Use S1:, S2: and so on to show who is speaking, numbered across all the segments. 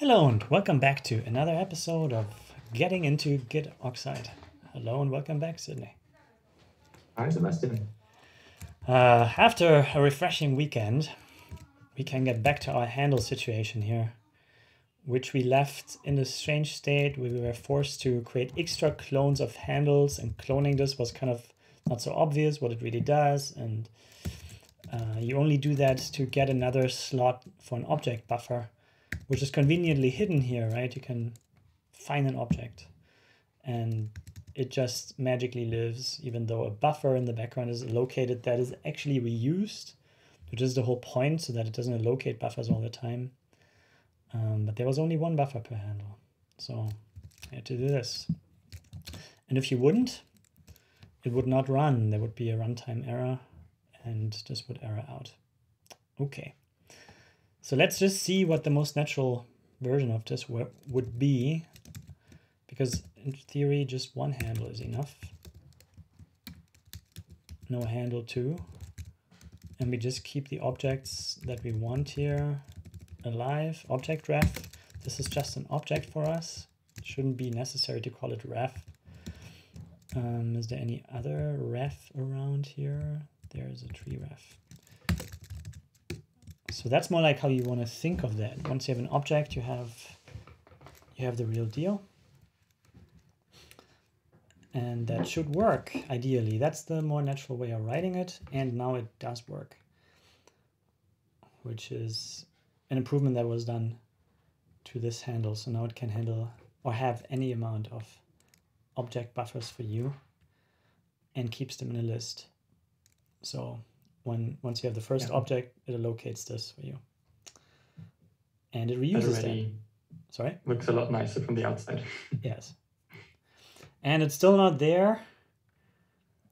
S1: Hello and welcome back to another episode of Getting into Gitoxide. Hello and welcome back, Sidney.
S2: Hi, Sebastian.
S1: Uh, after a refreshing weekend, we can get back to our handle situation here, which we left in a strange state we were forced to create extra clones of handles, and cloning this was kind of not so obvious what it really does. And uh, you only do that to get another slot for an object buffer, which is conveniently hidden here, right? You can find an object and it just magically lives, even though a buffer in the background is located that is actually reused, which is the whole point, so that it doesn't locate buffers all the time. Um, but there was only one buffer per handle, so I had to do this. And if you wouldn't, it would not run. There would be a runtime error, and this would error out. Okay, so let's just see what the most natural version of this would be, because in theory, just one handle is enough. No handle two. And we just keep the objects that we want here alive. Object ref. This is just an object for us. It shouldn't be necessary to call it ref. Um, is there any other ref around here? There's a tree ref. So that's more like how you want to think of that. Once you have an object, you have you have the real deal and that should work ideally. That's the more natural way of writing it, and now it does work, which is an improvement that was done to this handle. So now it can handle or have any amount of object buffers for you and keeps them in a list. So when once you have the first yeah. object, it allocates this for you. And it reuses that. Sorry?
S2: Looks a lot nicer from the outside.
S1: yes and it's still not there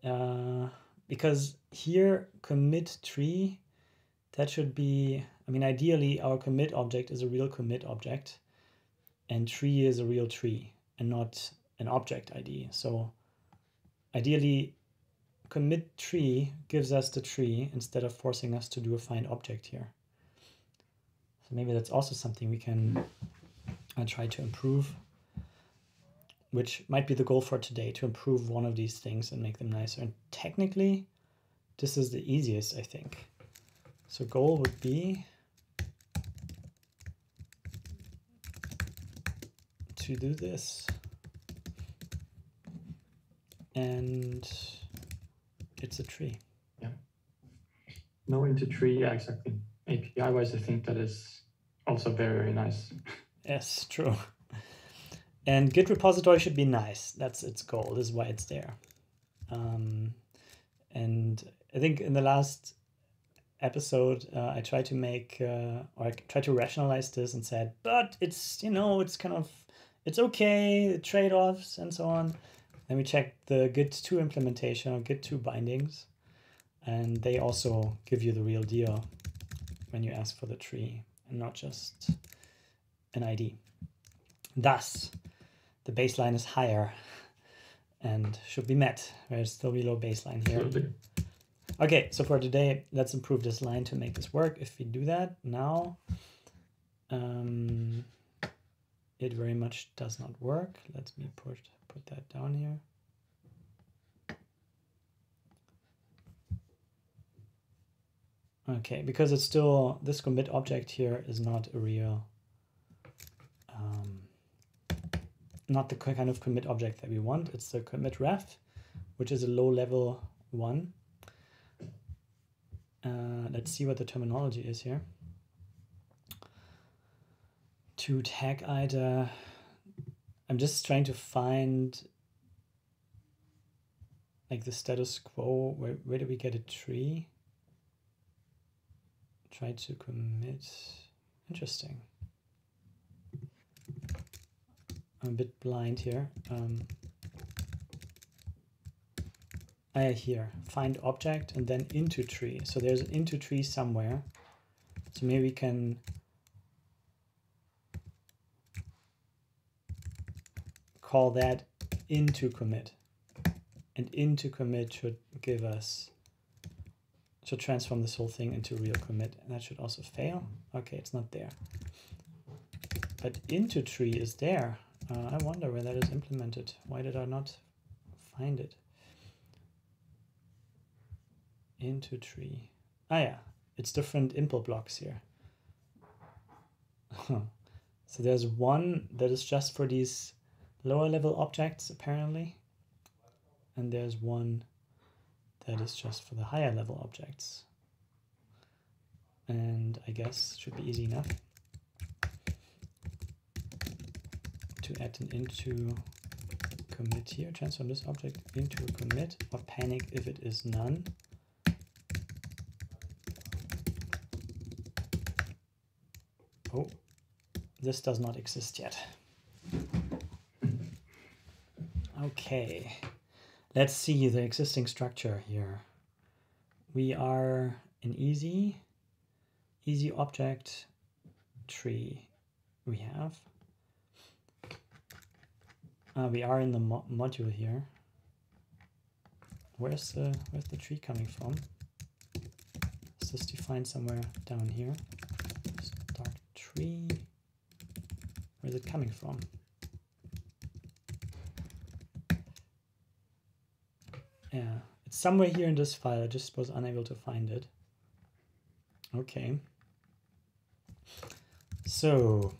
S1: uh, because here commit tree that should be I mean ideally our commit object is a real commit object and tree is a real tree and not an object ID so ideally commit tree gives us the tree instead of forcing us to do a find object here so maybe that's also something we can uh, try to improve which might be the goal for today to improve one of these things and make them nicer. And technically, this is the easiest, I think. So goal would be to do this. And it's a tree.
S2: Yeah. No into tree, yeah, exactly. API wise, I think that is also very, very nice.
S1: Yes, true. And Git repository should be nice. That's its goal. This is why it's there. Um, and I think in the last episode, uh, I tried to make uh, or I tried to rationalize this and said, but it's you know it's kind of it's okay the trade offs and so on. Then we check the Git two implementation or Git two bindings, and they also give you the real deal when you ask for the tree and not just an ID. Thus, the baseline is higher and should be met. There's still below baseline here. Okay, so for today, let's improve this line to make this work. If we do that now, um, it very much does not work. Let me put, put that down here. Okay, because it's still, this commit object here is not a real um, not the kind of commit object that we want. It's the commit ref, which is a low level one. Uh, let's see what the terminology is here. To tag IDA, I'm just trying to find like the status quo. Where, where do we get a tree? Try to commit. Interesting. I'm a bit blind here. Um, I here find object and then into tree. So there's an into tree somewhere. So maybe we can call that into commit. And into commit should give us, should transform this whole thing into real commit. And that should also fail. Okay, it's not there. but into tree is there. Uh, I wonder where that is implemented. Why did I not find it? Into tree. Ah yeah, it's different impl blocks here. so there's one that is just for these lower level objects apparently. And there's one that is just for the higher level objects. And I guess should be easy enough to add an into commit here, transform this object into a commit or panic if it is none. Oh, this does not exist yet. Okay, let's see the existing structure here. We are an easy, easy object tree we have. Uh, we are in the mo module here. Where's the where's the tree coming from? Is this defined somewhere down here? Start tree. Where's it coming from? Yeah, it's somewhere here in this file. I just was unable to find it. Okay. So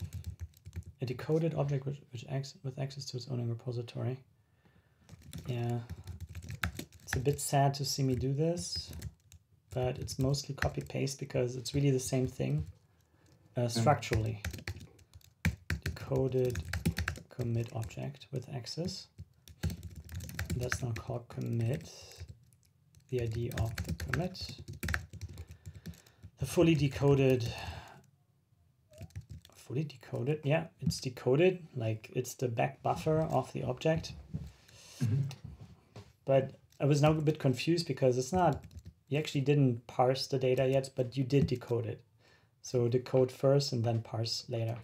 S1: a decoded object which, which acts with access to its own repository. Yeah, it's a bit sad to see me do this, but it's mostly copy paste because it's really the same thing uh, mm. structurally. Decoded commit object with access. That's now called commit, the ID of the commit. The fully decoded fully decoded. Yeah, it's decoded, like it's the back buffer of the object. Mm -hmm. But I was now a bit confused because it's not, you actually didn't parse the data yet, but you did decode it. So decode first and then parse later.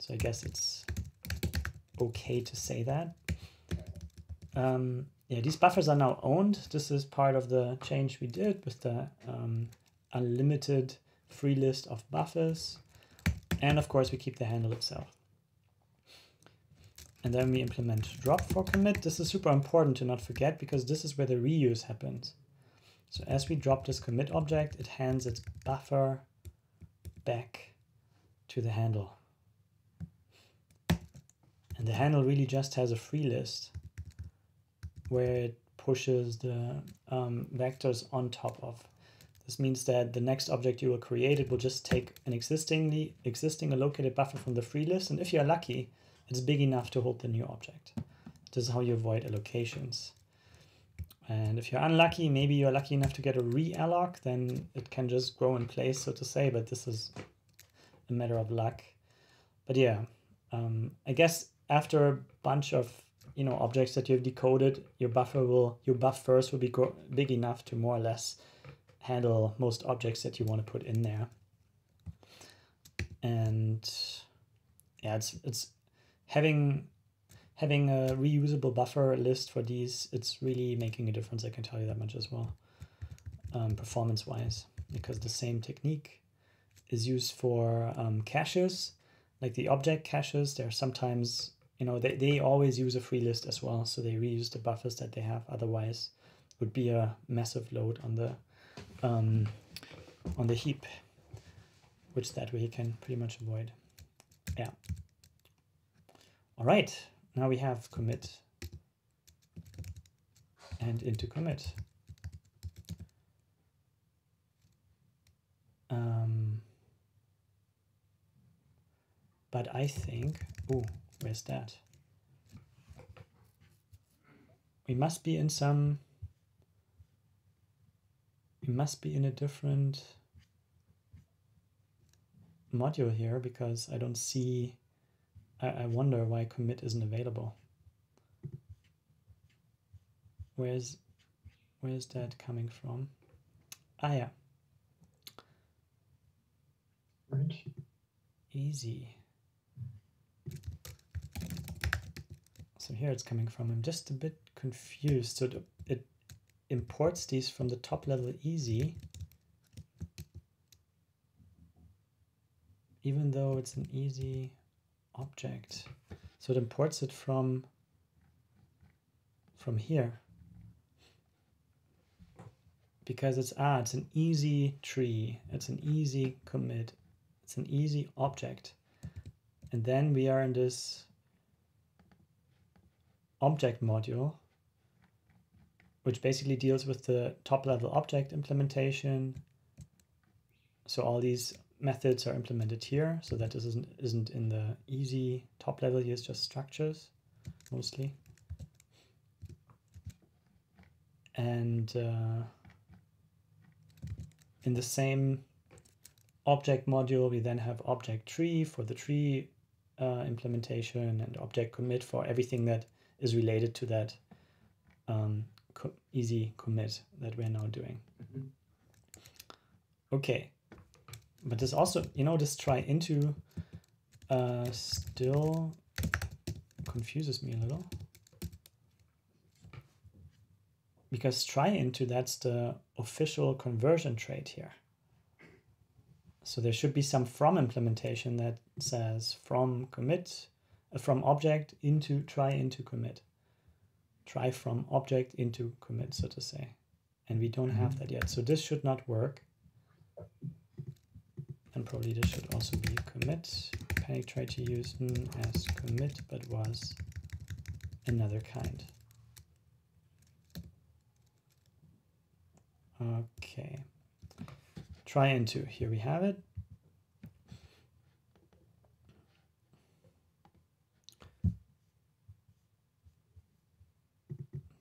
S1: So I guess it's okay to say that. Um, yeah, these buffers are now owned. This is part of the change we did with the um, unlimited free list of buffers. And of course, we keep the handle itself. And then we implement drop for commit. This is super important to not forget because this is where the reuse happens. So as we drop this commit object, it hands its buffer back to the handle. And the handle really just has a free list where it pushes the um, vectors on top of this means that the next object you will create, it will just take an existingly existing allocated buffer from the free list. And if you're lucky, it's big enough to hold the new object. This is how you avoid allocations. And if you're unlucky, maybe you're lucky enough to get a realloc, then it can just grow in place, so to say, but this is a matter of luck. But yeah, um, I guess after a bunch of you know objects that you've decoded, your buffer will your buffers will be big enough to more or less handle most objects that you want to put in there. And yeah, it's it's having having a reusable buffer list for these, it's really making a difference. I can tell you that much as well, um, performance wise, because the same technique is used for um, caches, like the object caches. They're sometimes, you know, they, they always use a free list as well. So they reuse the buffers that they have. Otherwise, would be a massive load on the um, on the heap, which that way you can pretty much avoid. Yeah. All right, now we have commit and into commit. Um, but I think, oh, where's that? We must be in some we must be in a different module here because I don't see, I, I wonder why commit isn't available. Where's, where's that coming from? Ah, yeah.
S2: Right.
S1: Easy. So here it's coming from. I'm just a bit confused. So it imports these from the top level easy, even though it's an easy object. So it imports it from from here because it's ah it's an easy tree it's an easy commit it's an easy object and then we are in this object module which basically deals with the top level object implementation. So all these methods are implemented here. So that isn't isn't in the easy top level. Here is just structures mostly. And uh, in the same object module, we then have object tree for the tree uh, implementation and object commit for everything that is related to that um, co easy commit that we're now doing. Mm -hmm. Okay, but this also, you know, this try into uh, still confuses me a little. because try into that's the official conversion trait here. So there should be some from implementation that says from commit, from object into try into commit. Try from object into commit, so to say. And we don't have mm-hmm. that yet. So this should not work. And probably this should also be commit. Panic tried to use as commit, but was another kind. Okay. Try into, here we have it.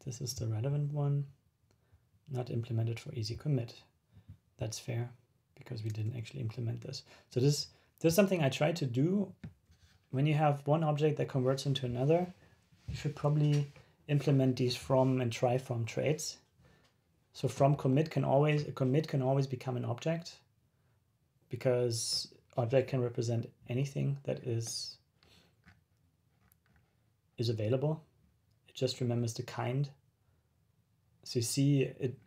S1: This is the relevant one, not implemented for easy commit. That's fair because we didn't actually implement this. So this, this is something I try to do when you have one object that converts into another, you should probably implement these from and try from traits so from commit can always, a commit can always become an object because object can represent anything that is is available. Just remembers the kind. So you see it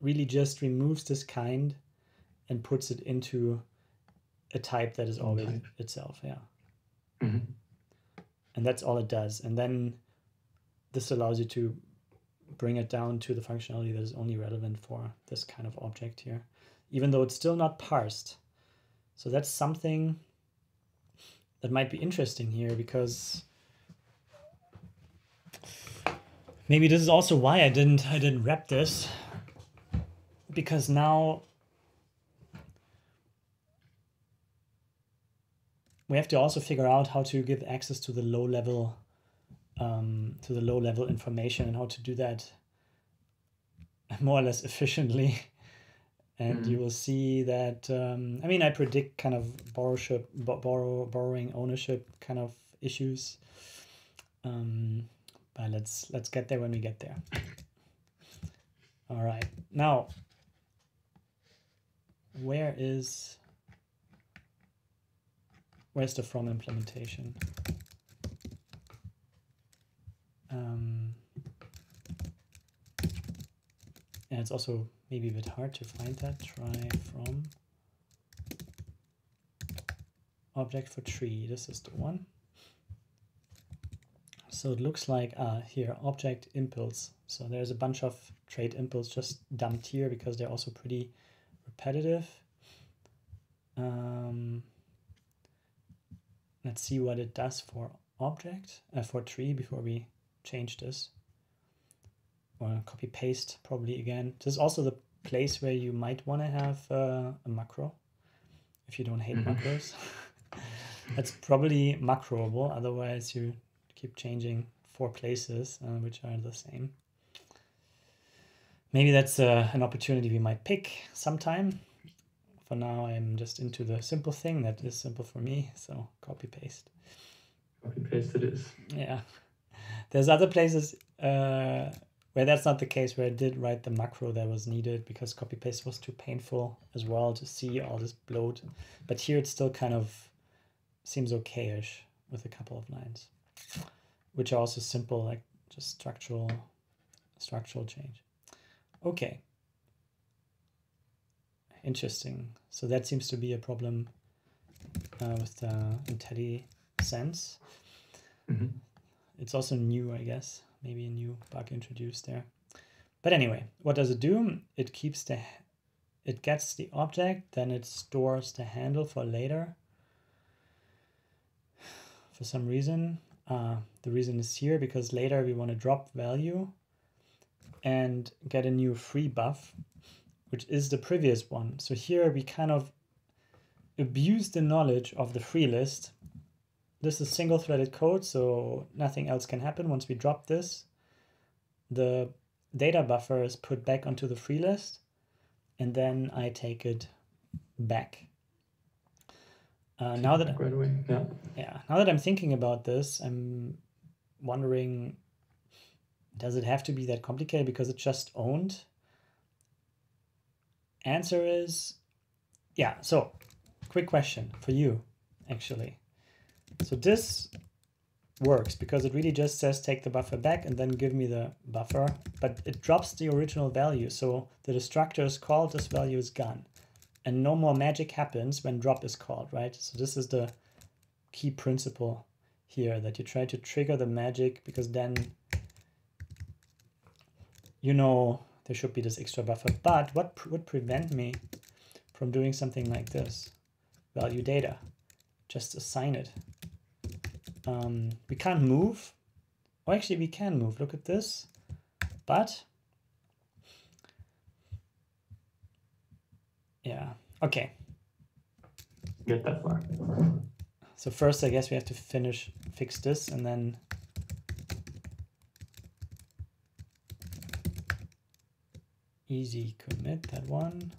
S1: really just removes this kind and puts it into a type that is always type. itself. Yeah. Mm -hmm. And that's all it does. And then this allows you to bring it down to the functionality that is only relevant for this kind of object here, even though it's still not parsed. So that's something that might be interesting here because maybe this is also why I didn't I didn't wrap this because now we have to also figure out how to give access to the low level um, to the low level information and how to do that more or less efficiently. and mm. you will see that um, I mean I predict kind of borrowship, borrow borrowing ownership kind of issues. Um, but let's let's get there when we get there. All right, now where is where's the from implementation? Um, and it's also maybe a bit hard to find that. Try from object for tree. This is the one. So it looks like uh, here object impls. So there's a bunch of trait impls just dumped here because they're also pretty repetitive. Um, let's see what it does for object uh, for tree before we change this or copy paste probably again. This is also the place where you might want to have uh, a macro if you don't hate mm-hmm. macros. That's probably macroable, otherwise you keep changing four places uh, which are the same. Maybe that's uh, an opportunity we might pick sometime. For now, I'm just into the simple thing that is simple for me, so copy paste.
S2: Copy paste it is.
S1: Yeah. There's other places uh, where that's not the case, where I did write the macro that was needed because copy paste was too painful as well to see all this bloat. But here it still kind of seems okay-ish with a couple of lines, which are also simple, like just structural, structural change. Okay. Interesting. So that seems to be a problem uh, with the IntelliJ sense.
S2: Mhm.
S1: It's also new, I guess. Maybe a new bug introduced there. But anyway, what does it do? It keeps the, it gets the object, then it stores the handle for later. For some reason, uh, the reason is here because later we want to drop value and get a new free buff, which is the previous one. So here we kind of abuse the knowledge of the free list. This is single threaded code, so nothing else can happen once we drop this. The data buffer is put back onto the free list, and then I take it back. Uh, now that
S2: right away. Yeah.
S1: yeah, now that I'm thinking about this, I'm wondering, does it have to be that complicated because it's just owned? Answer is, yeah. So, quick question for you, actually. So this works because it really just says take the buffer back and then give me the buffer, but it drops the original value. So the destructor is called, this value is gone. And no more magic happens when drop is called, right? So this is the key principle here that you try to trigger the magic because then you know there should be this extra buffer. But what pr would prevent me from doing something like this? Value data, just assign it. Um, we can't move. Oh, actually we can move. Look at this. But yeah, okay.
S2: Get that far.
S1: So first, I guess we have to finish, fix this, and then easy commit that one.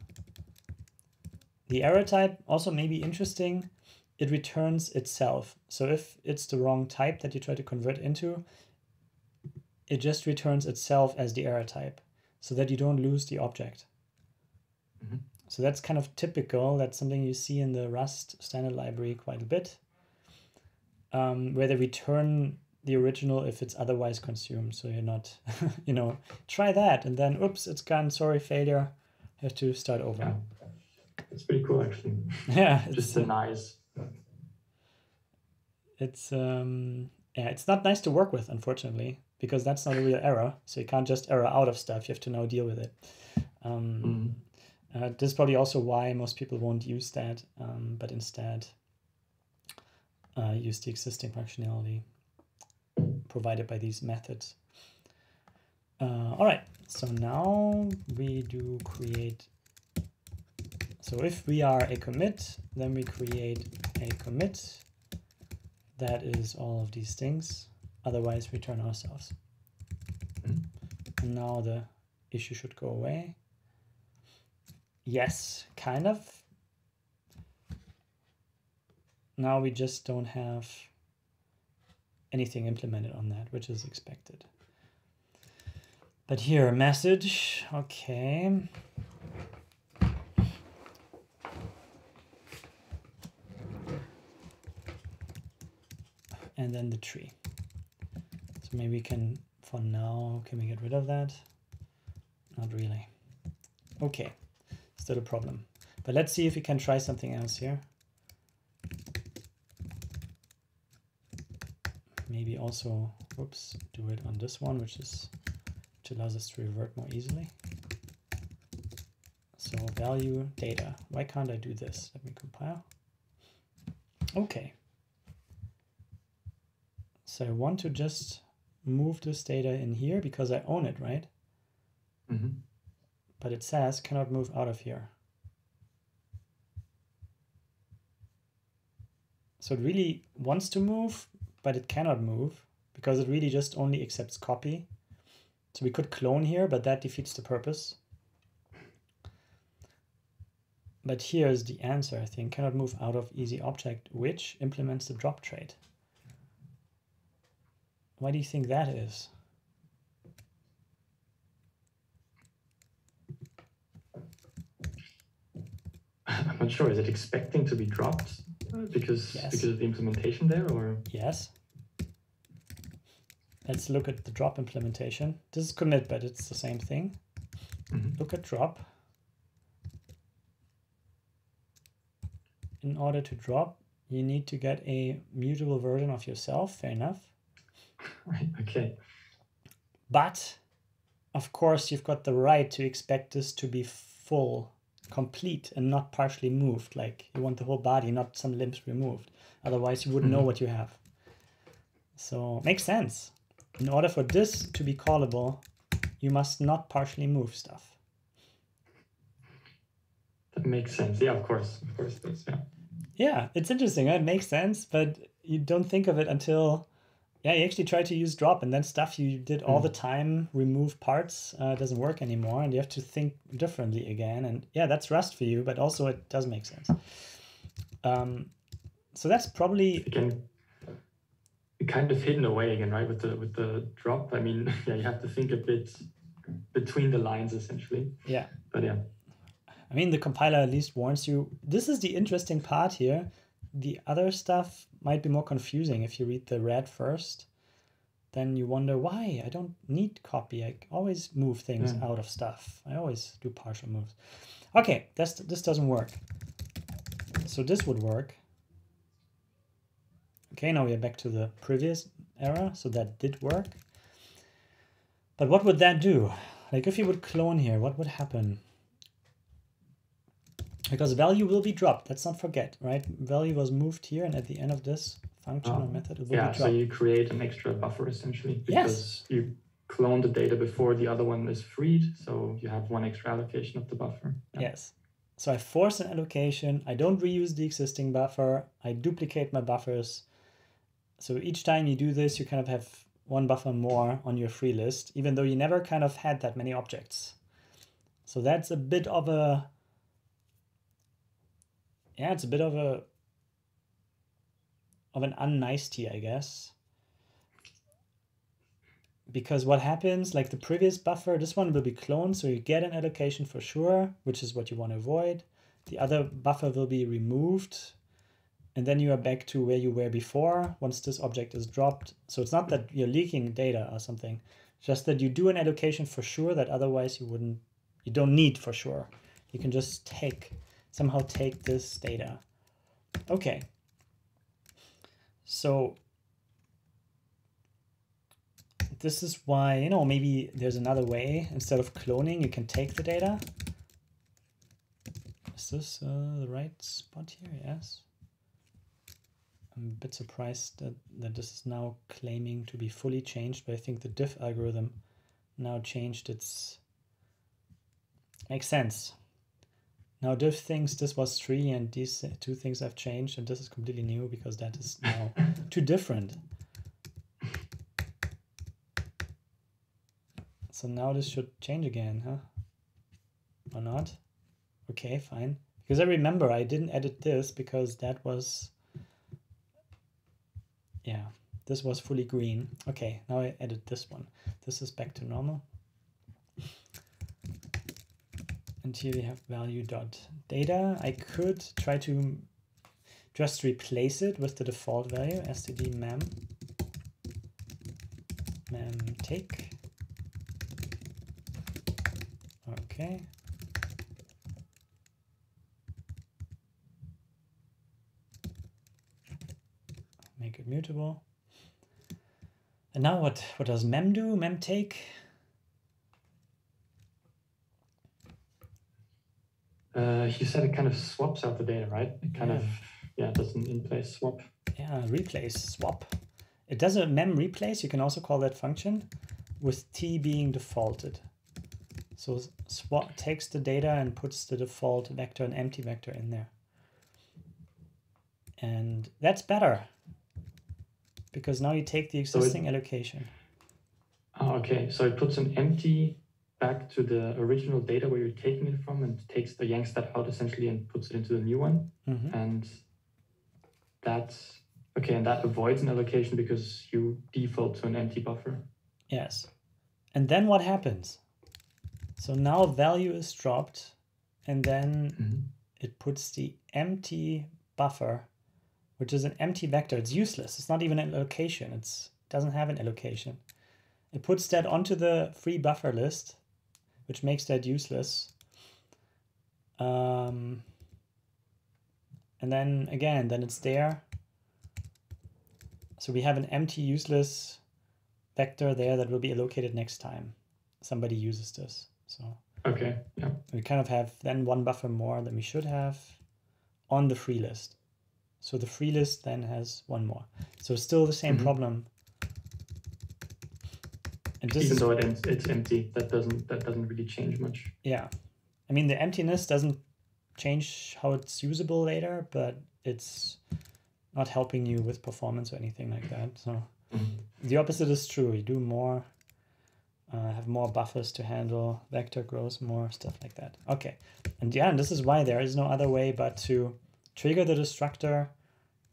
S1: The error type also may be interesting. It returns itself. So if it's the wrong type that you try to convert into, it just returns itself as the error type so that you don't lose the object.
S2: Mhm.
S1: So that's kind of typical. That's something you see in the Rust standard library quite a bit, um, where they return the original if it's otherwise consumed. So you're not, you know, try that and then, oops, it's gone. Sorry, failure. Have to start over.
S2: Yeah. It's pretty cool, actually.
S1: Yeah, it's,
S2: Just a nice.
S1: it's um, yeah, it's not nice to work with, unfortunately, because that's not a real error. So you can't just error out of stuff. You have to now deal with it. Um,
S2: Mm.
S1: Uh, this is probably also why most people won't use that, um, but instead uh, use the existing functionality provided by these methods. Uh, all right, so now we do create. So if we are a commit, then we create a commit that is all of these things. Otherwise, return ourselves.
S2: Mhm.
S1: And now the issue should go away. Yes, kind of. Now we just don't have anything implemented on that, which is expected. But here, a message, okay. And then the tree. So maybe we can, for now, can we get rid of that? Not really. Okay still a problem. But let's see if we can try something else here. Maybe also, whoops, do it on this one, which is which allows us to revert more easily. So value data. Why can't I do this? Let me compile. Okay. So I want to just move this data in here because I own it, right?
S2: hmm
S1: but it says cannot move out of here. So it really wants to move, but it cannot move because it really just only accepts copy. So we could clone here, but that defeats the purpose. But here's the answer, I think, cannot move out of easy object, which implements the drop trait. Why do you think that is?
S2: I'm not sure. Is it expecting to be dropped because
S1: Yes.
S2: because of the implementation there, or
S1: Yes. Let's look at the drop implementation. This is commit, but it's the same thing.
S2: Mhm.
S1: Look at drop. In order to drop, you need to get a mutable version of yourself. Fair enough.
S2: Right. Okay.
S1: But of course, you've got the right to expect this to be full, complete, and not partially moved. Like you want the whole body, not some limbs removed. Otherwise, you wouldn't know
S2: Mhm.
S1: what you have. So makes sense. In order for this to be callable, you must not partially move stuff.
S2: That makes sense. Yeah, of course. Of course. That's, yeah.
S1: Yeah, it's interesting. It makes sense, but you don't think of it until, yeah, you actually try to use drop, and then stuff you did all
S2: Mm.
S1: the time, remove parts, uh, doesn't work anymore, and you have to think differently again. And yeah, that's Rust for you, but also it does make sense. Um, so that's probably
S2: kind of hidden away again, right? With the with the drop. I mean, yeah, you have to think a bit between the lines essentially.
S1: yeah.
S2: But yeah.
S1: I mean, the compiler at least warns you. This is the interesting part here. The other stuff might be more confusing if you read the red first. Then you wonder why I don't need copy. I always move things
S2: Yeah.
S1: out of stuff. I always do partial moves. Okay, that's this doesn't work. So this would work. Okay, now we are back to the previous error. So that did work. But what would that do? Like if you would clone here, what would happen? Because value will be dropped. Let's not forget, right? Value was moved here, and at the end of this function or
S2: Oh,
S1: method, it will
S2: Yeah.
S1: be
S2: So you create an extra buffer essentially
S1: Yes.
S2: because you clone the data before the other one is freed. So you have one extra allocation of the buffer. Yeah.
S1: Yes. So I force an allocation. I don't reuse the existing buffer. I duplicate my buffers. So each time you do this, you kind of have one buffer more on your free list, even though you never kind of had that many objects. So that's a bit of a yeah, it's a bit of a of an unnicety, I guess. Because what happens, like the previous buffer, this one will be cloned, so you get an allocation for sure, which is what you want to avoid. The other buffer will be removed, and then you are back to where you were before once this object is dropped. So it's not that you're leaking data or something, just that you do an allocation for sure that otherwise you wouldn't, you don't need for sure. You can just take, somehow take this data. Okay. So this is why, you know, maybe there's another way. Instead of cloning, you can take the data. Is this uh, the right spot here? Yes. I'm a bit surprised that, that this is now claiming to be fully changed, but I think the diff algorithm now changed its... Makes sense. Now diff thinks this was three and these two things have changed and this is completely new because that is now too different. So now this should change again, huh? Or not? Okay, fine. Because I remember I didn't edit this because that was, yeah, this was fully green. Okay, now I edit this one. This is back to normal. And here we have value dot data. I could try to just replace it with the default value std mem mem take. Okay. Make it mutable. And now what, what does mem do? Mem take?
S2: Uh, you said it kind of swaps out the data, right? It kind
S1: Yeah.
S2: of yeah it does an in place swap.
S1: Yeah, replace, swap. It does a mem replace, you can also call that function, with t being defaulted. So swap takes the data and puts the default vector and empty vector in there. And that's better because now you take the
S2: So it-
S1: existing allocation.
S2: Oh, okay. So it puts an empty back to the original data where you're taking it from and takes the yanks that out essentially and puts it into the new one.
S1: Mhm.
S2: And that okay, and that avoids an allocation because you default to an empty buffer.
S1: Yes. And then what happens? So now value is dropped and then it puts the empty buffer, which is an empty vector. It's useless. It's not even an allocation. It's doesn't have an allocation. It puts that onto the free buffer list, which makes that useless. Um, And then again, then it's there. So we have an empty useless vector there that will be allocated next time somebody uses this. So
S2: okay, yeah.
S1: We kind of have then one buffer more than we should have on the free list. So the free list then has one more. So still the same mm -hmm. problem.
S2: And Even though it, it's empty, that doesn't that doesn't really change much.
S1: Yeah, I mean the emptiness doesn't change how it's usable later, but it's not helping you with performance or anything like that. So mm -hmm. the opposite is true. You do more uh, have more buffers to handle, vector grows more, stuff like that. Okay, and yeah, and this is why there is no other way but to trigger the destructor,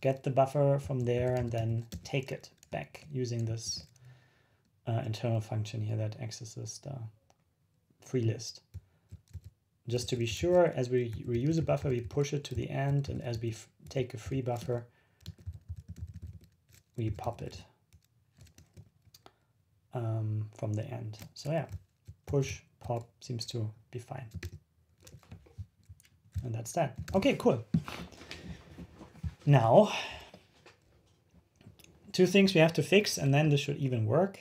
S1: get the buffer from there, and then take it back using this uh, internal function here that accesses the free list. Just to be sure, as we reuse a buffer, we push it to the end, and as we take a free buffer, we pop it um, from the end. So yeah, push, pop seems to be fine. And that's that. Okay, cool. Now, two things we have to fix and then this should even work.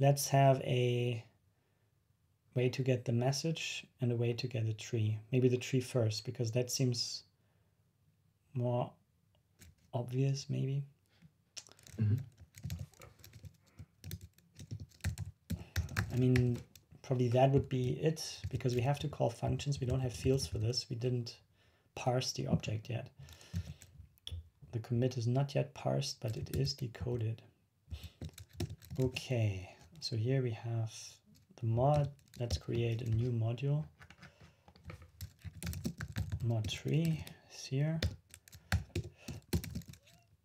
S1: Let's have a way to get the message and a way to get a tree. Maybe the tree first, because that seems more obvious, maybe. Mm -hmm. I mean, probably that would be it because we have to call functions. We don't have fields for this. We didn't parse the object yet. The commit is not yet parsed, but it is decoded. Okay, so here we have the mod. Let's create a new module. Mod tree is here.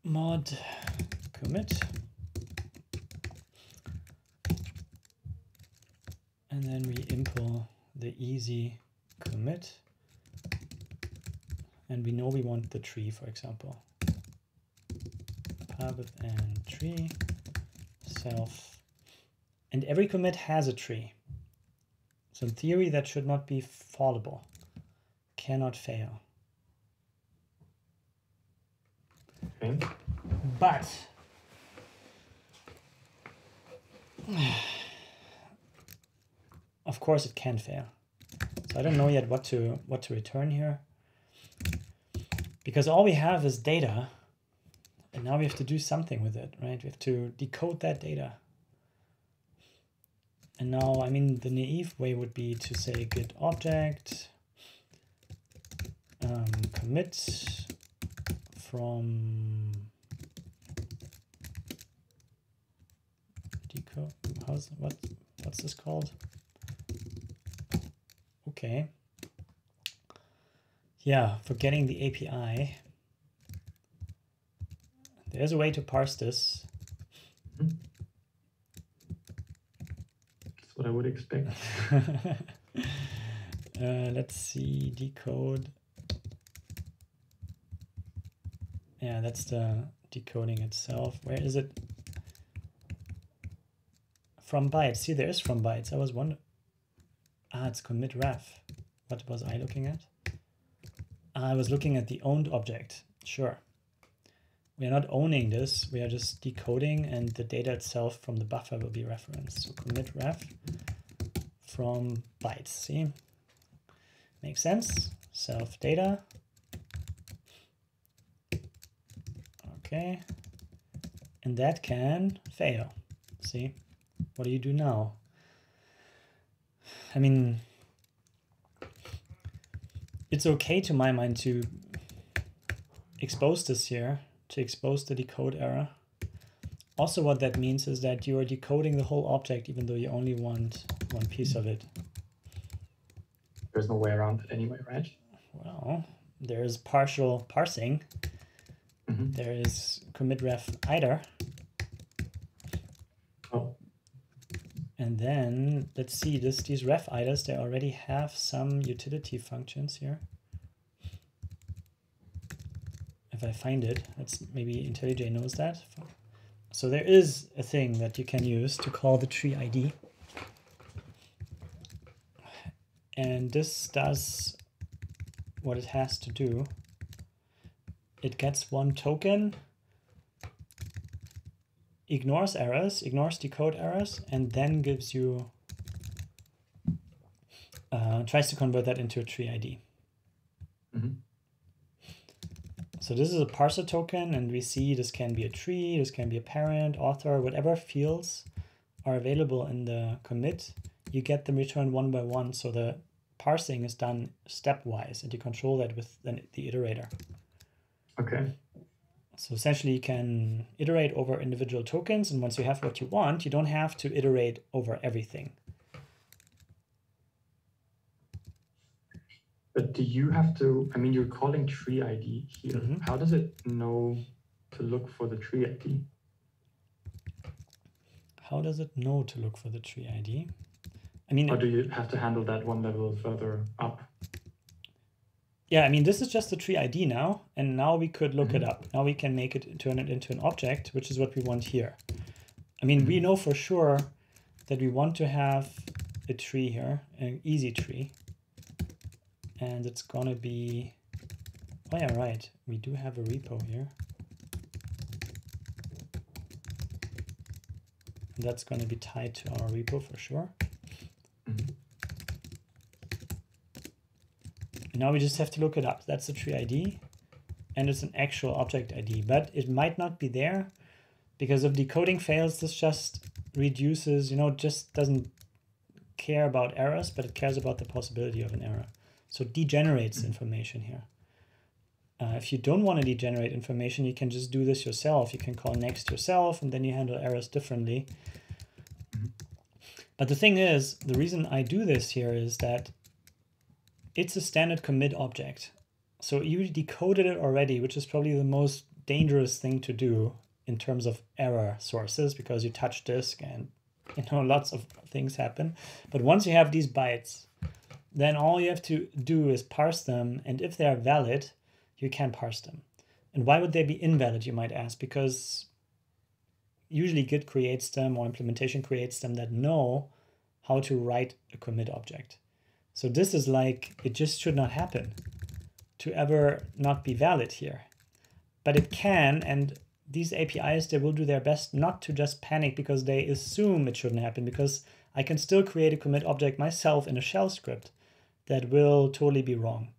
S1: Mod commit. and then we import the easy commit and we know we want the tree for example pub and tree self and every commit has a tree so in theory that should not be fallable cannot fail
S2: okay.
S1: but of course it can fail. So I don't know yet what to what to return here. Because all we have is data. And now we have to do something with it, right? We have to decode that data. And now, I mean, the naive way would be to say get object um, commit from decode. How's what? What's this called? Okay. Yeah, forgetting the API. There's a way to parse this.
S2: What I would expect.
S1: uh, let's see, decode. Yeah, that's the decoding itself. Where is it? From bytes. See, there is from bytes. I was wondering. Ah, it's commit ref. What was I looking at? I was looking at the owned object. Sure. We are not owning this. We are just decoding and the data itself from the buffer will be referenced. So commit ref from bytes. See? Makes sense. Self data. Okay. And that can fail. See? What do you do now? I mean, it's okay to my mind to expose this here, to expose the decode error. Also what that means is that you are decoding the whole object even though you only want one piece of it.
S2: There's no way around it anyway, right?
S1: Well, there's partial parsing. Mm -hmm. There is commit ref iter. Oh. And then let's see this these ref iters, they already have some utility functions here. I find it, that's maybe IntelliJ knows that. So there is a thing that you can use to call the tree ID. And this does what it has to do. it gets one token, ignores errors, ignores decode errors, and then gives you, uh, tries to convert that into a tree ID.
S2: Mm -hmm.
S1: So this is a parser token, and we see this can be a tree, this can be a parent, author, whatever fields are available in the commit, you get them returned one by one. So the parsing is done stepwise, and you control that with the, the iterator.
S2: Okay.
S1: So essentially, you can iterate over individual tokens, and once you have what you want, you don't have to iterate over everything.
S2: But do you have to, I mean, you're calling tree ID here. Mm -hmm. How does it know to look for the tree ID?
S1: How does it know to look for the tree ID? I mean,
S2: or do you have to handle that one level further up?
S1: Yeah, I mean, this is just the tree ID now, and now we could look mm -hmm. it up. Now we can make it, turn it into an object, which is what we want here. I mean, mm -hmm. we mm-hmm. know for sure that we want to have a tree here, an easy tree and it's gonna be, oh yeah, right, we do have a repo here. And that's gonna be tied to our repo for sure. Now we just have to look it up. That's the tree ID and it's an actual object ID, but it might not be there because if decoding fails, this just reduces, you know, just doesn't care about errors, but it cares about the possibility of an error. So degenerates mm-hmm. information here. Uh, if you don't want to degenerate information, you can just do this yourself. You can call next yourself, and then you handle errors differently. Mm-hmm. But the thing is, the reason I do this here is that it's a standard commit object. So you decoded it already, which is probably the most dangerous thing to do in terms of error sources because you touch disk and you know lots of things happen. But once you have these bytes, then all you have to do is parse them. And if they are valid, you can parse them. And why would they be invalid, you might ask? Because usually Git creates them or implementation creates them that know how to write a commit object. So this is like, it just should not happen to ever not be valid here. But it can, and these APIs, they will do their best not to just panic because they assume it shouldn't happen because I can still create a commit object myself in a shell script that will totally be wrong.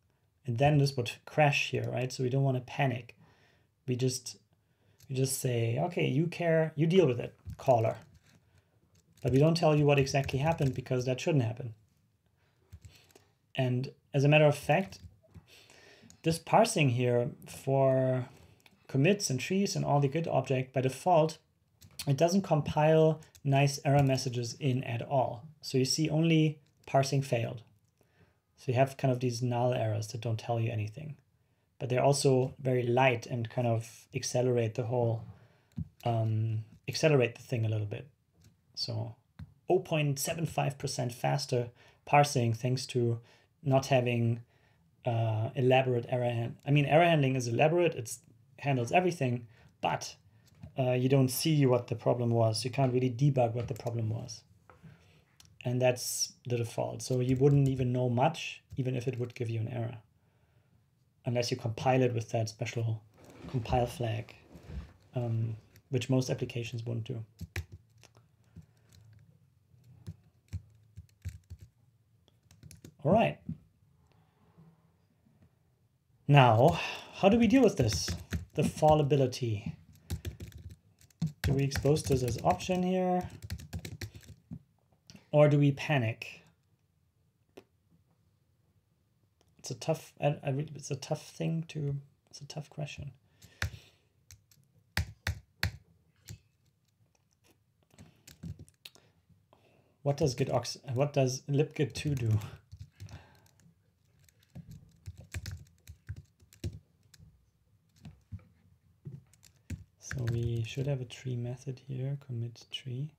S1: And then this would crash here, right? So we don't want to panic. We just we just say, okay, you care, you deal with it, caller. But we don't tell you what exactly happened because that shouldn't happen. And as a matter of fact, this parsing here for commits and trees and all the Git object by default, it doesn't compile nice error messages in at all. So you see only parsing failed. So you have kind of these null errors that don't tell you anything, but they're also very light and kind of accelerate the whole, um, accelerate the thing a little bit. So 0.75% faster parsing thanks to not having uh, elaborate error hand. I mean, error handling is elaborate. It handles everything, but uh, you don't see what the problem was. You can't really debug what the problem was and that's the default. So you wouldn't even know much, even if it would give you an error, unless you compile it with that special compile flag, um, which most applications won't do. All right. Now, how do we deal with this? The fallability. Do we expose this as option here? Or do we panic? It's a tough, I, I, it's a tough thing to, it's a tough question. What does gitox, what does libgit2 do? So we should have a tree method here, commit tree.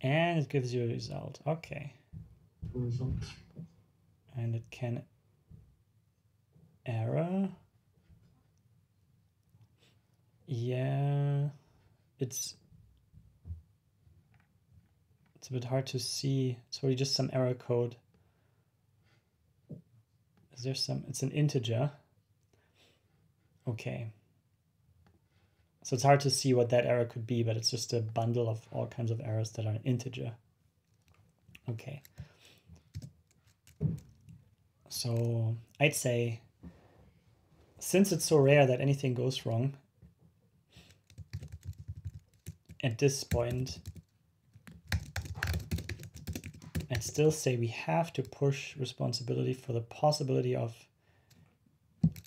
S1: And it gives you a result. Okay.
S2: Result.
S1: And it can error. Yeah, it's it's a bit hard to see. It's really just some error code. Is there some, it's an integer. Okay. So it's hard to see what that error could be, but it's just a bundle of all kinds of errors that are integer. Okay. So I'd say, since it's so rare that anything goes wrong, at this point, I'd still say we have to push responsibility for the possibility of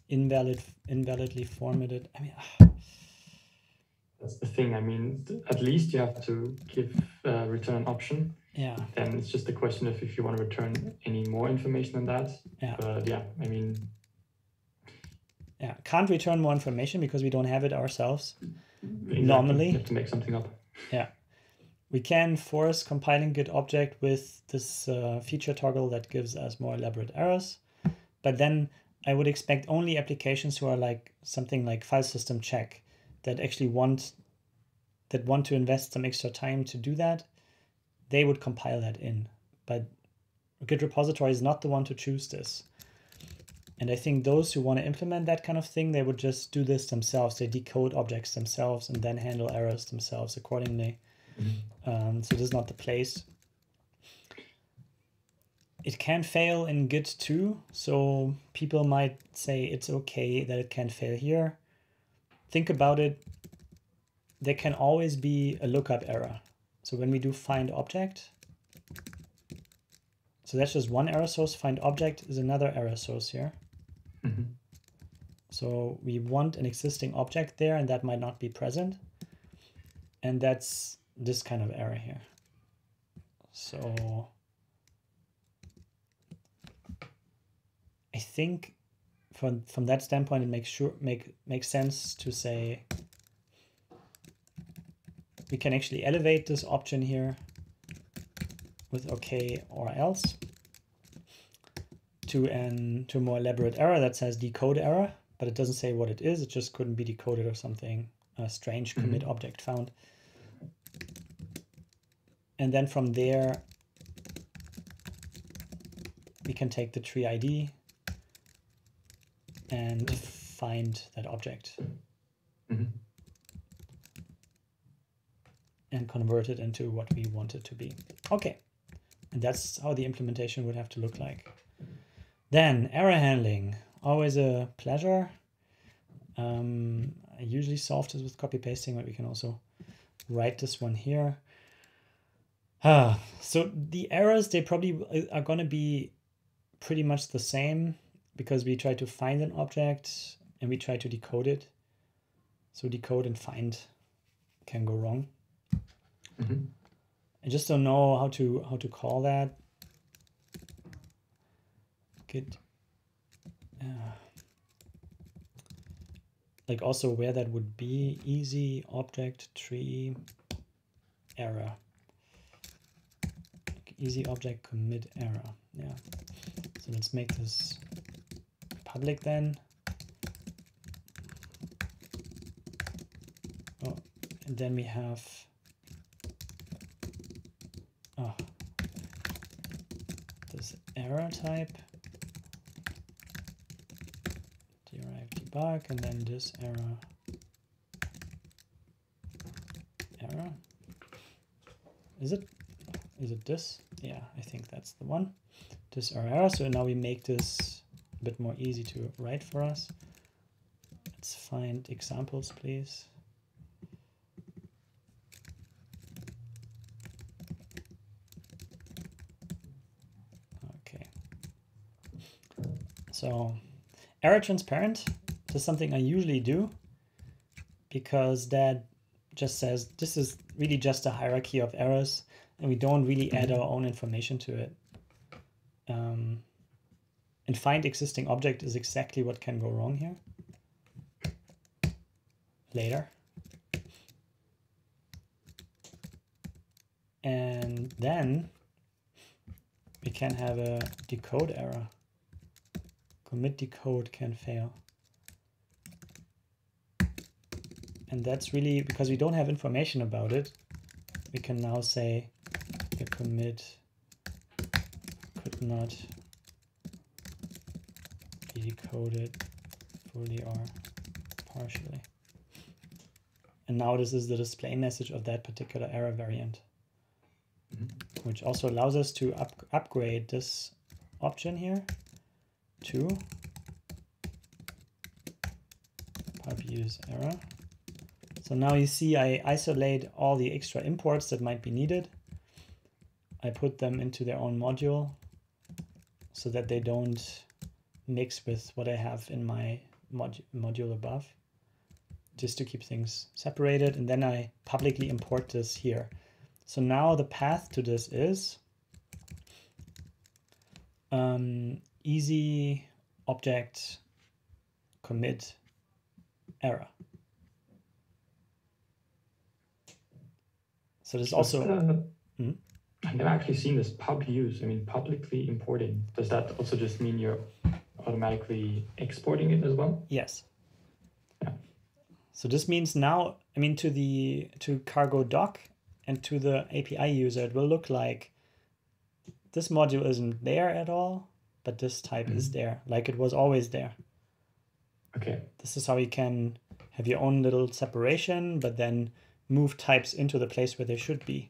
S1: invalid, invalidly formatted. I mean, ugh.
S2: That's the thing. I mean, at least you have to give uh, return an option.
S1: yeah,
S2: Then it's just a question of if you want to return any more information than that.
S1: yeah,
S2: But yeah, I mean,
S1: yeah. Can't return more information because we don't have it ourselves.
S2: exactly,
S1: Normally-
S2: you have to make something up.
S1: Yeah, we can force compiling Git object with this uh, feature toggle that gives us more elaborate errors. But then I would expect only applications who are like something like file system check that actually want that want to invest some extra time to do that. They would compile that in. But Git repository is not the one to choose this. And I think those who want to implement that kind of thing, they would just do this themselves. They decode objects themselves and then handle errors themselves accordingly. Um, so this is not the place. It can fail in Git too, so people might say it's okay that it can fail here. Think about it. There can always be a lookup error. So when we do find object, so that's just one error source. Find object is another error source here.
S2: Mhm.
S1: So we want an existing object there, and that might not be present. And that's this kind of error here. So I think from from that standpoint, it makes sure make makes sense to say we can actually elevate this option here with OK or else to an to a more elaborate error that says decode error, but it doesn't say what it is. It just couldn't be decoded or something. A strange commit object found. And then from there, we can take the tree ID and find that object
S2: Mhm.
S1: And convert it into what we want it to be. Okay, and that's how the implementation would have to look like. Then error handling, always a pleasure. Um, I usually solve this with copy pasting, but we can also write this one here. Ah, so the errors, they probably are going to be pretty much the same because we try to find an object and we try to decode it. So decode and find can go wrong.
S2: Mhm.
S1: I just don't know how to how to call that. Git. Uh, like also where that would be easy object tree error. Easy object commit error. Yeah. So let's make this public then. Oh, and then we have oh, this error type. Derive debug and then this error error is it is it this? Yeah i think that's the one. thiserror error so now we make this a bit more easy to write for us. Let's find examples please Okay. So error transparent is something I usually do because that just says this is really just a hierarchy of errors and we don't really add our own information to it. Um, and find existing object is exactly what can go wrong here. Later. And then we can have a decode error. Commit decode can fail. And that's really because we don't have information about it. We can now say the commit could not be decoded fully or partially. And now this is the display message of that particular error variant, mm -hmm. which also allows us to up upgrade this option here to pub use error. So now you see I isolate all the extra imports that might be needed. I put them into their own module so that they don't mix with what I have in my mod module above just to keep things separated. And then I publicly import this here. So now the path to this is um, easy object commit error. So there's also. Uh,
S2: hmm? I've never actually seen this pub use. I mean, publicly importing. Does that also just mean you're automatically exporting it as well?
S1: Yes. Yeah. So this means now, I mean, to the to cargo doc and to the API user, it will look like this module isn't there at all, but this type mm -hmm. is there, like it was always there.
S2: Okay.
S1: This is how you can have your own little separation, but then move types into the place where they should be.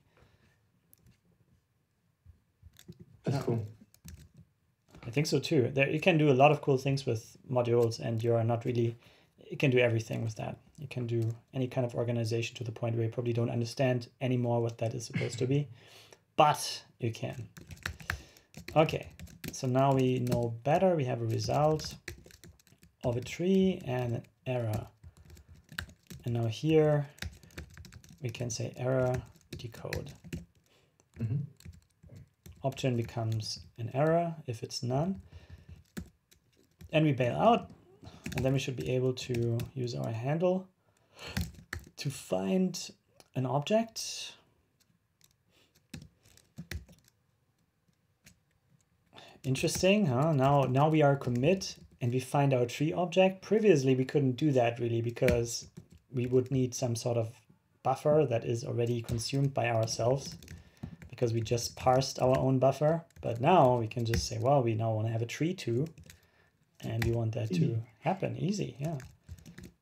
S2: That's cool.
S1: I think so too. There you can do a lot of cool things with modules and you're not really you can do everything with that. You can do any kind of organization to the point where you probably don't understand anymore what that is supposed to be, but you can. Okay, so now we know better. We have a result of a tree and an error. And now here we can say error decode. Mm -hmm. Option becomes an error if it's none. And we bail out, and then we should be able to use our handle to find an object. Interesting, huh? Now, now we are commit and we find our tree object. Previously, we couldn't do that really because we would need some sort of buffer that is already consumed by ourselves because we just parsed our own buffer. But now we can just say, well, we now want to have a tree too. And we want that to happen. Easy, yeah.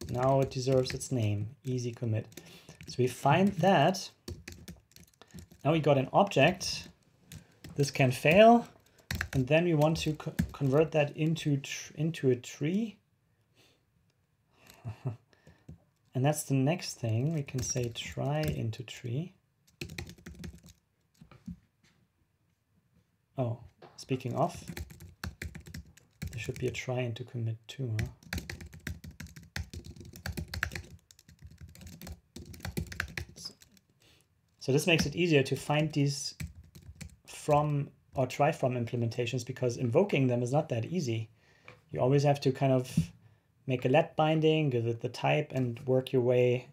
S1: Now it deserves its name, easy commit. So we find that. Now we got an object. This can fail. And then we want to co convert that into, into a tree. and that's the next thing. We can say try into tree. Oh, speaking of, there should be a try into commit too, huh? So this makes it easier to find these from or try from implementations because invoking them is not that easy. You always have to kind of make a let binding, give it the type, and work your way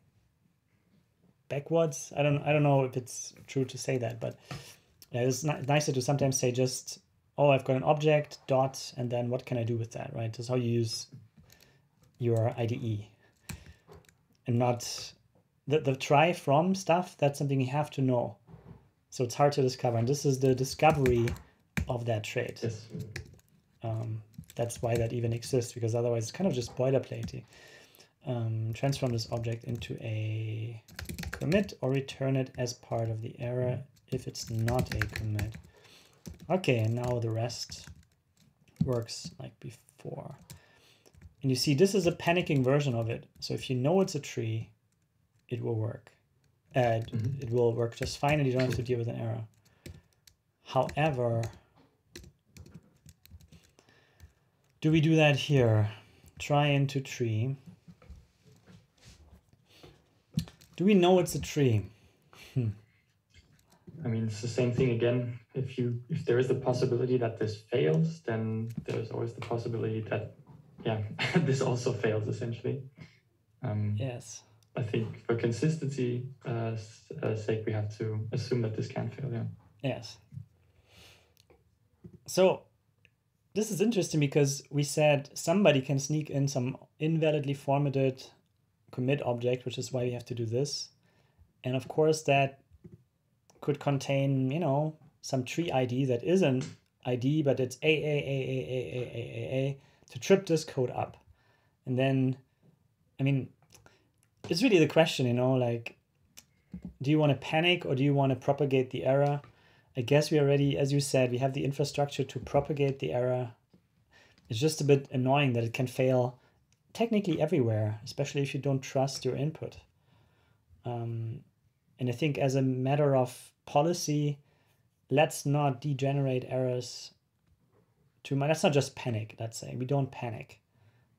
S1: backwards. I don't I don't know if it's true to say that, but it's nicer to sometimes say just oh I've got an object dot and then what can I do with that right? That's how you use your IDE, and not the the try from stuff. That's something you have to know. So it's hard to discover. And this is the discovery of that trait.
S2: Yes.
S1: Um, that's why that even exists, because otherwise it's kind of just boilerplate. Um, transform this object into a commit or return it as part of the error if it's not a commit. Okay, and now the rest works like before. And you see, this is a panicking version of it. So if you know it's a tree, it will work and mm -hmm. it will work just fine and you don't have to deal with an error. However, do we do that here? Try into tree. Do we know it's a tree? Hmm.
S2: I mean, it's the same thing again. If you if there is the possibility that this fails, then there's always the possibility that yeah, this also fails essentially.
S1: Um, yes.
S2: I think for consistency uh, uh, sake, we have to assume that this can fail. Yeah.
S1: Yes. So this is interesting because we said somebody can sneak in some invalidly formatted commit object, which is why we have to do this. And of course that could contain, you know, some tree ID that isn't ID, but it's a a a a a a a a a. to trip this code up. And then, I mean, it's really the question, you know, like, do you want to panic or do you want to propagate the error? I guess we already, as you said, we have the infrastructure to propagate the error. It's just a bit annoying that it can fail technically everywhere, especially if you don't trust your input. Um, and I think as a matter of policy, let's not degenerate errors too much. Let's not just panic, let's say. We don't panic.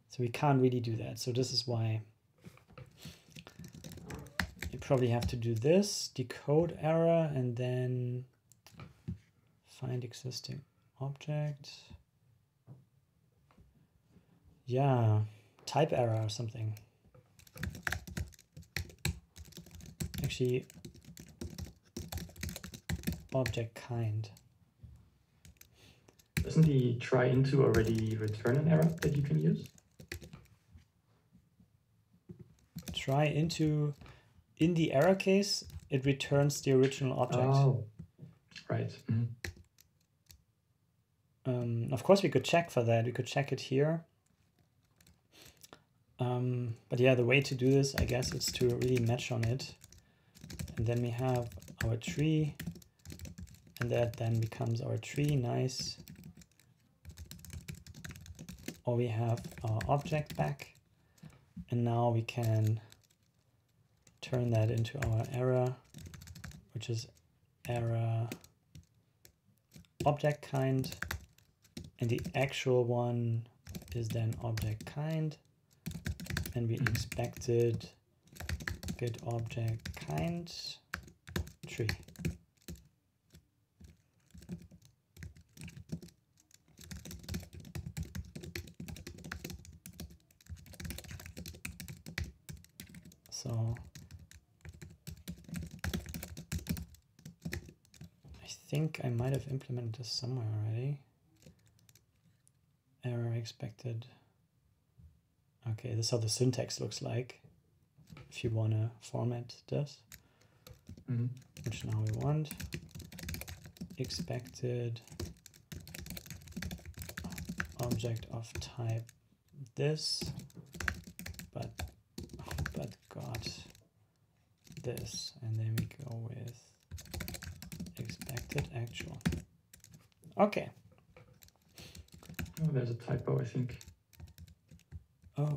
S1: So we can't really do that. So this is why probably have to do this, decode error, and then find existing object. Yeah, type error or something. Actually, object kind.
S2: Doesn't the try into already return an error that you can use?
S1: Try into, in the error case, it returns the original object.
S2: Oh, right. Mm
S1: um, of course, we could check for that. We could check it here. Um, but yeah, the way to do this, I guess, is to really match on it. And then we have our tree and that then becomes our tree, nice. Or we have our object back and now we can turn that into our error, which is error object kind and the actual one is then object kind and we hmm. expected get object kind tree. So I think I might have implemented this somewhere already. Error expected. Okay, this is how the syntax looks like if you want to format this,
S2: mm -hmm.
S1: which now we want. Expected object of type this, but but got this, and then we go with expected actual. Okay.
S2: Oh, there's a typo, I think.
S1: Oh.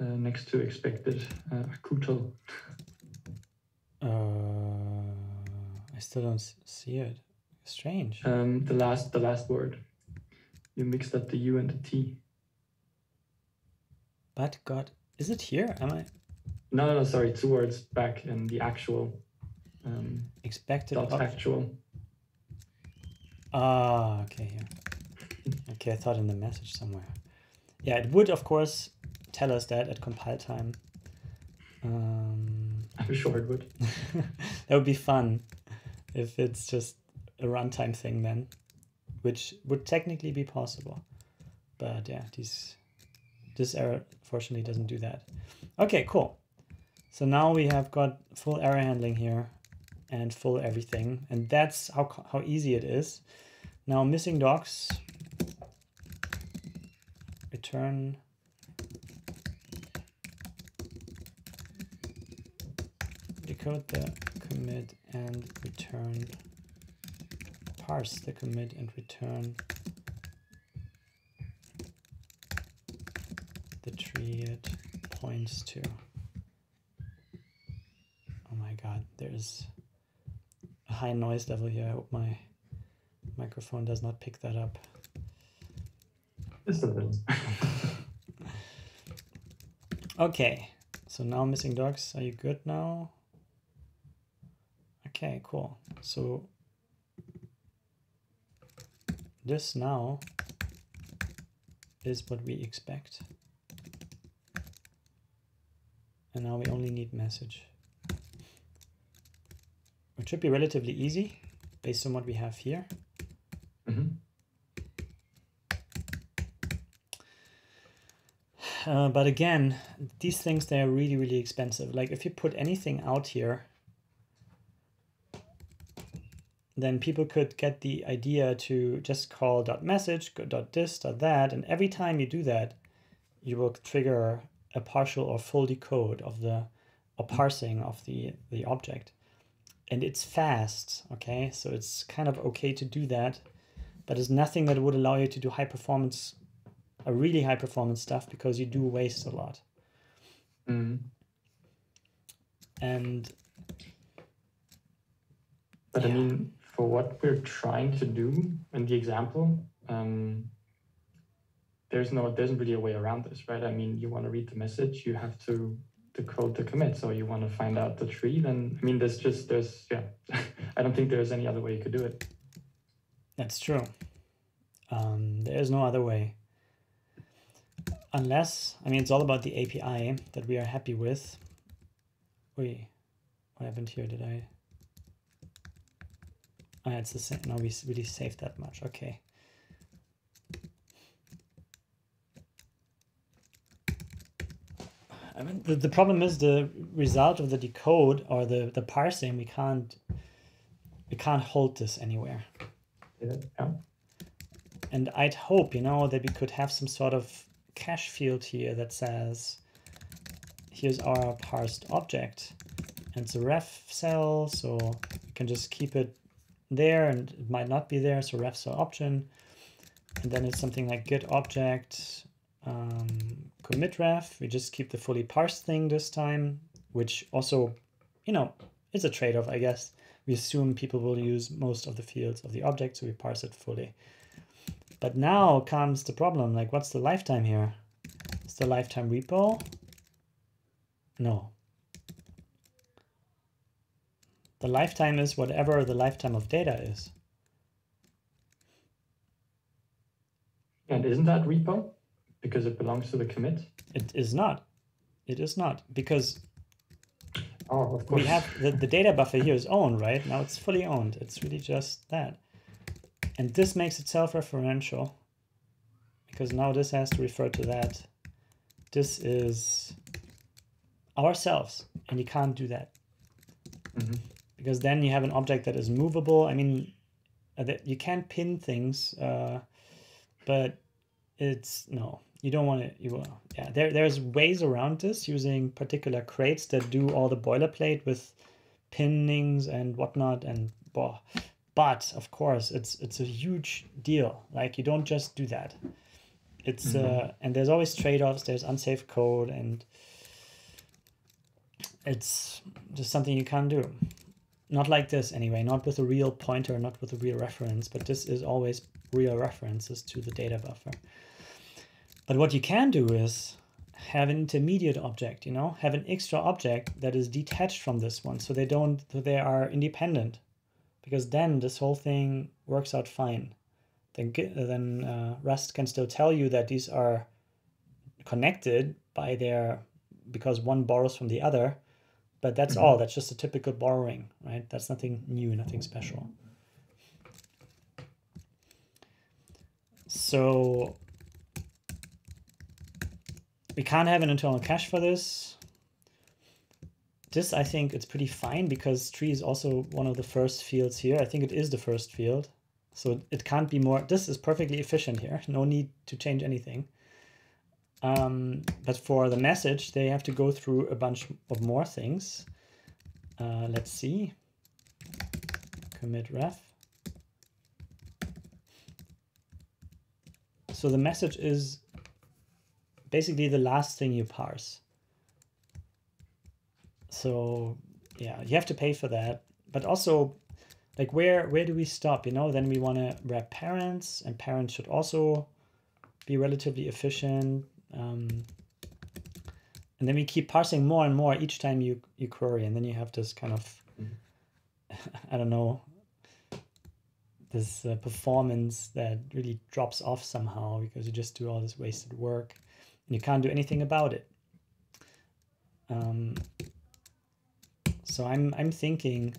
S2: Uh, next to expected, uh, akuto.
S1: Uh, I still don't see it. Strange.
S2: Um, the last, the last word. You mixed up the U and the T.
S1: But God, is it here? Am I?
S2: No, no, no. Sorry, two words back in the actual. Um,
S1: expected.
S2: Dot actual.
S1: Ah, okay. Here. okay, I thought in the message somewhere. Yeah, it would of course tell us that at compile time. Um,
S2: I'm sure it would.
S1: that would be fun if it's just a runtime thing then, which would technically be possible. But yeah, these this error fortunately doesn't do that. Okay, cool. So now we have got full error handling here and full everything. And that's how, how easy it is. Now missing docs, return decode the commit and return parse the commit and return the tree it points to. Oh my god, there's high noise level here. I hope my microphone does not pick that up.
S2: Just a little.
S1: okay, so now missing docs. Are you good now? Okay, cool. So this now is what we expect. And now we only need message. It should be relatively easy based on what we have here.
S2: Mm -hmm.
S1: uh, but again, these things, they're really, really expensive. Like if you put anything out here, then people could get the idea to just call dot message dot this dot that and every time you do that you will trigger a partial or full decode of the or parsing of the the object and it's fast okay so it's kind of okay to do that but it's nothing that would allow you to do high performance a really high performance stuff because you do waste a lot
S2: Mm.
S1: and
S2: But I mean, for what we're trying to do in the example, um, there's no, there isn't really a way around this, right? I mean, you want to read the message, you have to decode to commit. So you want to find out the tree, then I mean, there's just there's yeah, I don't think there's any other way you could do it.
S1: That's true. Um, there is no other way. Unless, I mean, it's all about the API that we are happy with. Wait, what happened here? Did I? Oh, it's the same. No, we really saved that much. Okay. I mean, the, the problem is the result of the decode or the, the parsing, we can't, we can't hold this anywhere.
S2: Yeah.
S1: And I'd hope, you know, that we could have some sort of cache field here that says, here's our parsed object. And it's a ref cell, so we can just keep it there and it might not be there, so ref cell option. And then it's something like get object um, commit ref. We just keep the fully parsed thing this time, which also, you know, is a trade-off, I guess. We assume people will use most of the fields of the object, so we parse it fully. But now comes the problem, like what's the lifetime here? Is the lifetime repo? No. The lifetime is whatever the lifetime of data is.
S2: And isn't that repo? Because it belongs to the commit?
S1: It is not. It is not because
S2: Oh, of course.
S1: we have the, the data buffer here is owned, right? Now it's fully owned. It's really just that. And this makes it self-referential because now this has to refer to that. This is ourselves, and you can't do that
S2: Mhm.
S1: because then you have an object that is movable. I mean, uh, that you can pin things, uh, but it's no, you don't want to. You yeah. There, there's ways around this using particular crates that do all the boilerplate with pinnings and whatnot, and. But of course, it's it's a huge deal. Like you don't just do that. It's uh, and there's always trade-offs. There's unsafe code, and it's just something you can't do. Not like this anyway. Not with a real pointer, not with a real reference. But this is always real references to the data buffer. But what you can do is have an intermediate object. You know, have an extra object that is detached from this one, so they don't. So they are independent because then this whole thing works out fine. Then, then uh, Rust can still tell you that these are connected by their because one borrows from the other, but that's all. That's just a typical borrowing, right? That's nothing new, nothing special. So we can't have an internal cache for this. This, I think it's pretty fine because tree is also one of the first fields here. I think it is the first field. So it can't be more, this is perfectly efficient here. No need to change anything. Um, but for the message, they have to go through a bunch of more things. Uh, let's see. Commit ref. So the message is basically the last thing you parse. So yeah, you have to pay for that. But also, like where where do we stop? You know, then we want to wrap parents, and parents should also be relatively efficient. Um, and then we keep parsing more and more each time you you query, and then you have this kind of I don't know this uh, performance that really drops off somehow because you just do all this wasted work you can't do anything about it. Um, so I'm I'm thinking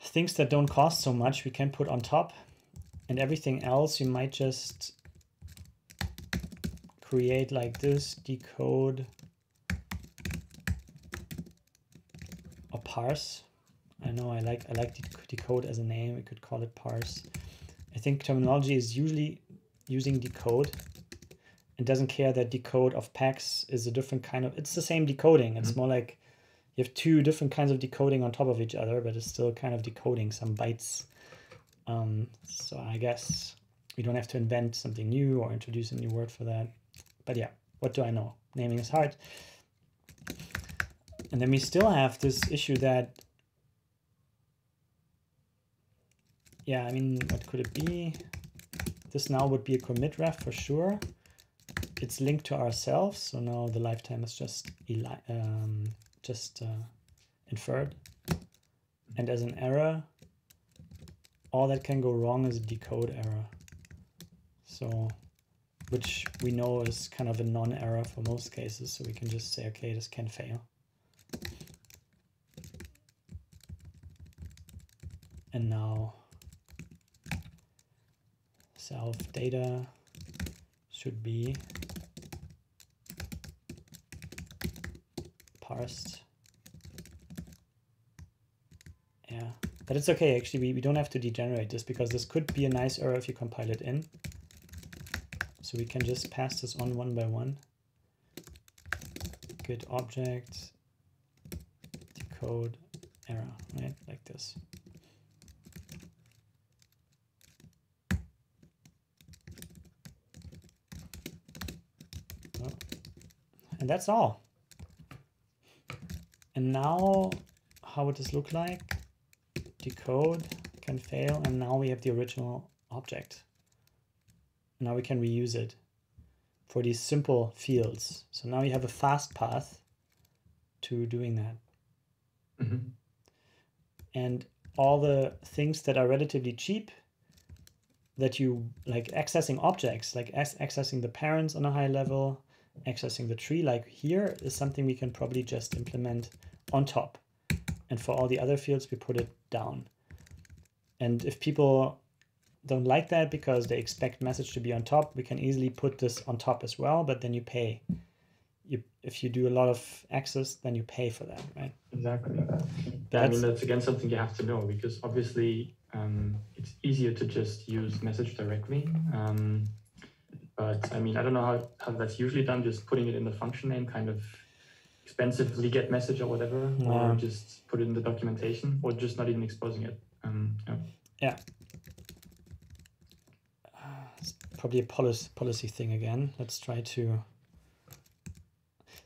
S1: things that don't cost so much we can put on top, and everything else you might just create like this, decode or parse I know I like I like decode as a name. We could call it parse. I think terminology is usually using decode and doesn't care that decode of packs is a different kind of it's the same decoding. It's mm -hmm. more like you have two different kinds of decoding on top of each other, but it's still kind of decoding some bytes. Um, so I guess we don't have to invent something new or introduce a new word for that. But yeah, what do I know? Naming is hard. And then we still have this issue that, yeah, I mean, what could it be? This now would be a commit ref for sure. It's linked to ourselves, so now the lifetime is just um, just uh, inferred. And as an error, all that can go wrong is a decode error. So, which we know is kind of a non-error for most cases, so we can just say, okay, this can fail. And now self data should be parsed. Yeah, but it's okay. Actually, we, we don't have to degenerate this because this could be a nice error if you compile it in. So we can just pass this on one by one. Get object, decode, error, right? Like this. And that's all. And now, how would this look like? Decode can fail, and now we have the original object. Now we can reuse it for these simple fields. So now you have a fast path to doing that. Mm -hmm. And all the things that are relatively cheap that you like accessing objects, like accessing the parents on a high level, accessing the tree like here is something we can probably just implement on top. And for all the other fields, we put it down. And if people don't like that because they expect message to be on top, we can easily put this on top as well, but then you pay. You, if you do a lot of access, then you pay for that, right?
S2: Exactly. Yeah, I mean, that's again something you have to know because obviously um, it's easier to just use message directly. Um, but I mean, I don't know how, how that's usually done, just putting it in the function name, kind of expensively get message or whatever, yeah. or just put it in the documentation, or just not even exposing it. Um,
S1: yeah. yeah. it's probably a policy policy thing again. Let's try to.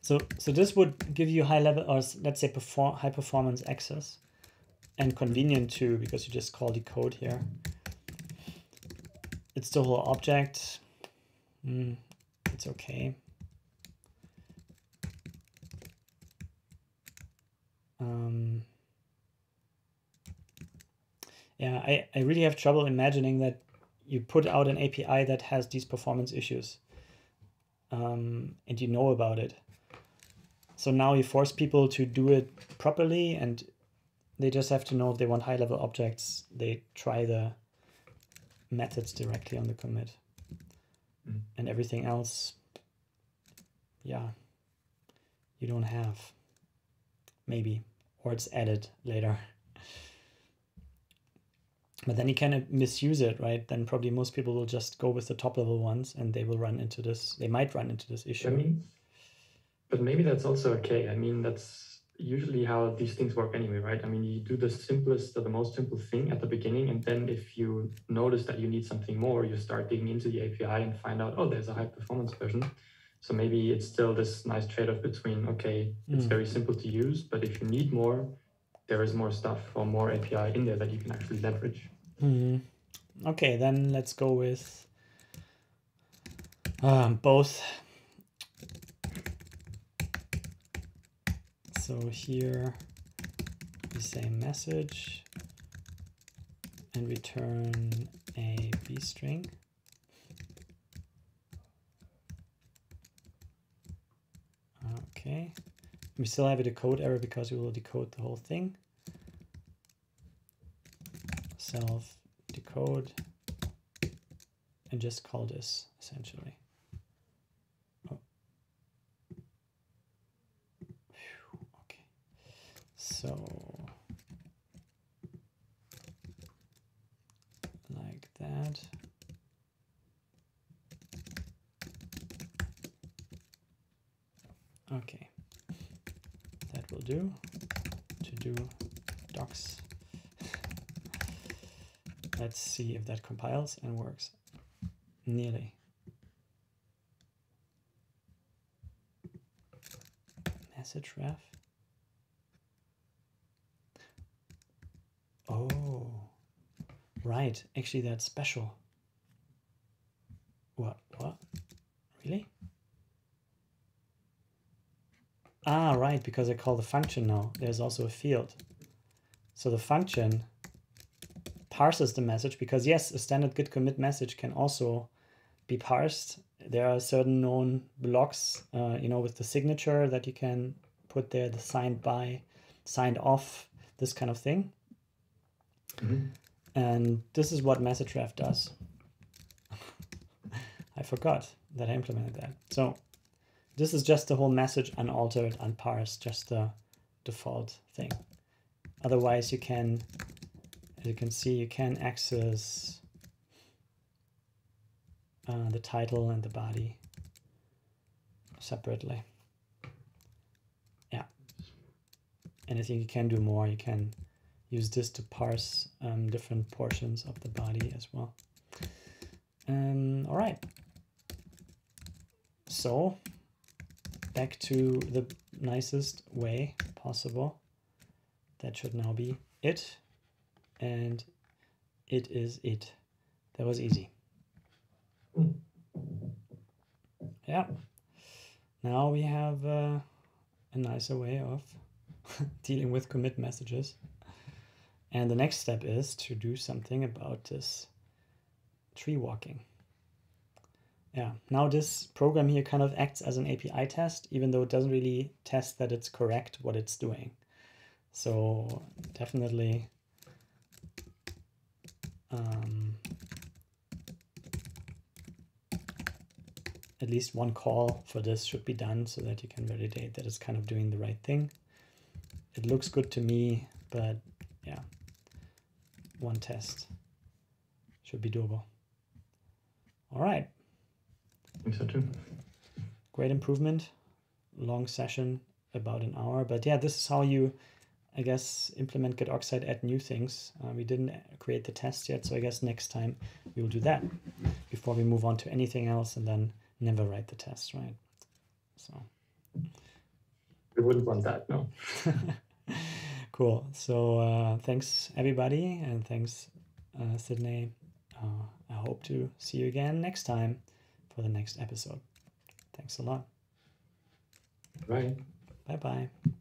S1: So so this would give you high level or let's say perform high performance access, and convenient too because you just call decode here. It's the whole object Mm, it's okay. Um, yeah, I, I really have trouble imagining that you put out an API that has these performance issues um, and you know about it. So now you force people to do it properly and they just have to know if they want high level objects, they try the methods directly on the commit mm. and everything else, yeah, you don't have. Maybe, or it's added later. But then you can misuse it, right? Then probably most people will just go with the top level ones and they will run into this, they might run into this issue. I
S2: mean, but maybe that's also okay. I mean, that's usually how these things work anyway, right? I mean, you do the simplest or the most simple thing at the beginning, and then if you notice that you need something more, you start digging into the API and find out, oh, there's a high performance version. So maybe it's still this nice trade-off between, okay, it's mm. very simple to use, but if you need more, there is more stuff or more API in there that you can actually leverage.
S1: Mm. Okay, then let's go with um, both So here we say message and return a BString. Okay, we still have a decode error because we will decode the whole thing. Self decode and just call this essentially. so like that. Okay. That will do to do docs. Let's see if that compiles and works. Nearly. Message ref. Right. Actually, that's special. What? What? Really? Ah, right, because I call the function now. There's also a field. So the function parses the message because yes, a standard git commit message can also be parsed. There are certain known blocks, uh, you know, with the signature that you can put there, the signed by, signed off, this kind of thing. Mm -hmm. And this is what message ref does. I forgot that I implemented that. So this is just the whole message unaltered, unparsed, just the default thing. Otherwise you can as you can see, you can access uh, the title and the body separately. Yeah. And I think you can do more. You can use this to parse um, different portions of the body as well. Um, all right. So back to the nicest way possible. That should now be it and it is it. That was easy. Yeah. Now we have uh, a nicer way of dealing with commit messages. And the next step is to do something about this tree walking. Yeah, now this program here kind of acts as an API test, even though it doesn't really test that it's correct what it's doing. So definitely um, at least one call for this should be done so that you can validate that it's kind of doing the right thing. It looks good to me, but yeah, one test should be doable. All right.
S2: I think so too.
S1: Great improvement. Long session, about an hour. But yeah, this is how you I guess, implement Gitoxide, add new things. Uh, we didn't create the test yet, so I guess next time we will do that before we move on to anything else and then never write the test, right? So
S2: we wouldn't want that, no.
S1: cool. So uh, thanks everybody, and thanks uh, Sidney. Uh, I hope to see you again next time for the next episode. Thanks a lot.
S2: Bye.
S1: Bye bye.